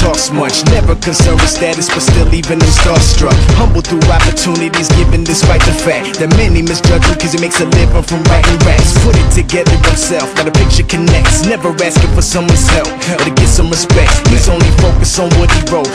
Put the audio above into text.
talks much. Never concerned with status, but still even him starstruck. Humble through opportunities given despite the fact That many misjudge him cause he makes a living from writing raps. Put it together himself, got a picture connects. Never asking for someone's help or to get some respect. He's only focused on what he wrote